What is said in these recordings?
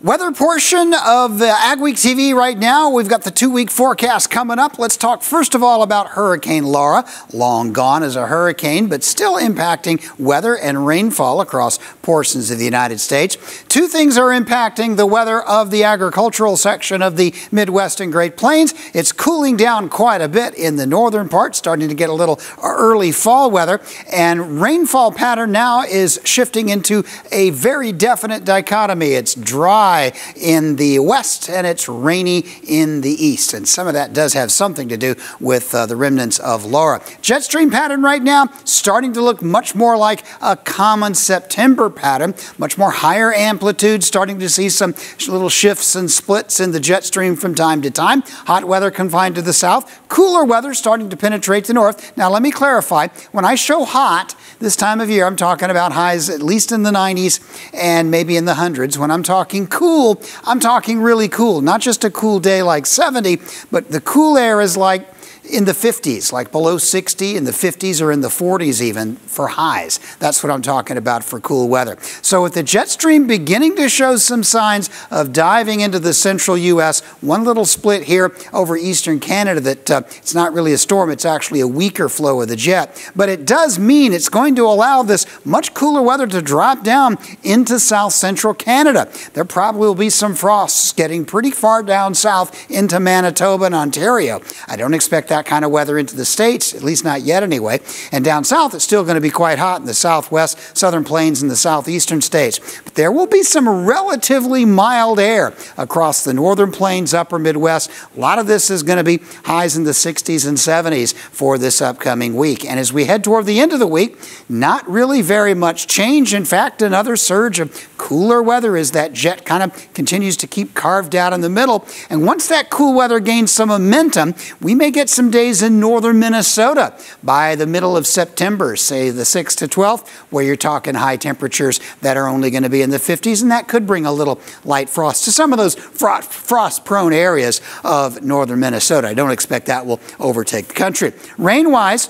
Weather portion of the AgweekTV right now. We've got the two week forecast coming up. Let's talk first of all about Hurricane Laura. Long gone as a hurricane, but still impacting weather and rainfall across portions of the United States. Two things are impacting the weather of the agricultural section of the Midwest and Great Plains. It's cooling down quite a bit in the northern part, starting to get a little early fall weather. And rainfall pattern now is shifting into a very definite dichotomy. It's dry in the west and it's rainy in the east. And some of that does have something to do with uh, the remnants of Laura. Jet stream pattern right now starting to look much more like a common September pattern, much more higher amplitude, starting to see some little shifts and splits in the jet stream from time to time. Hot weather confined to the south, cooler weather starting to penetrate the north. Now, let me clarify when I show hot this time of year, I'm talking about highs at least in the 90s and maybe in the hundreds. When I'm talking cool, I'm talking really cool. Not just a cool day like 70, but the cool air is like in the 50s, like below 60, in the 50s or in the 40s even for highs. That's what I'm talking about for cool weather. So with the jet stream beginning to show some signs of diving into the central U.S., one little split here over eastern Canada that uh, it's not really a storm, it's actually a weaker flow of the jet. But it does mean it's going to allow this much cooler weather to drop down into south central Canada. There probably will be some frosts getting pretty far down south into Manitoba and Ontario. I don't expect that that kind of weather into the States, at least not yet anyway. And down south, it's still going to be quite hot in the southwest, southern plains, and the southeastern states. But there will be some relatively mild air across the northern plains, upper Midwest. A lot of this is going to be highs in the 60s and 70s for this upcoming week. And as we head toward the end of the week, not really very much change. In fact, another surge of cooler weather as that jet kind of continues to keep carved out in the middle. And once that cool weather gains some momentum, we may get some days in northern Minnesota by the middle of September, say the 6th to 12th, where you're talking high temperatures that are only going to be in the 50s, and that could bring a little light frost to some of those frost prone areas of northern Minnesota. I don't expect that will overtake the country. Rain wise,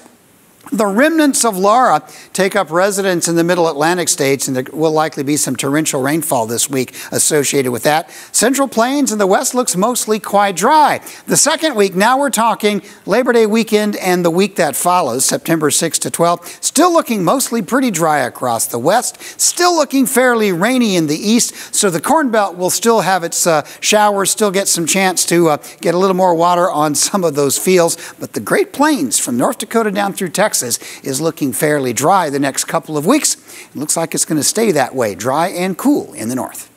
the remnants of Laura take up residence in the middle Atlantic states, and there will likely be some torrential rainfall this week associated with that. Central Plains and the west looks mostly quite dry. The second week, now we're talking Labor Day weekend and the week that follows, September 6 to 12, still looking mostly pretty dry across the west, still looking fairly rainy in the east, so the Corn Belt will still have its uh, showers, still get some chance to uh, get a little more water on some of those fields, but the Great Plains from North Dakota down through Texas Texas is looking fairly dry the next couple of weeks. It looks like it's going to stay that way, dry and cool in the north.